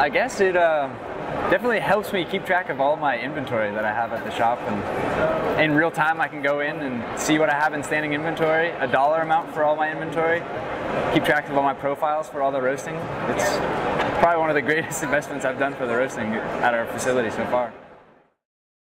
I guess it uh, definitely helps me keep track of all my inventory that I have at the shop. And in real time, I can go in and see what I have in standing inventory, a dollar amount for all my inventory, keep track of all my profiles for all the roasting. It's probably one of the greatest investments I've done for the roasting at our facility so far.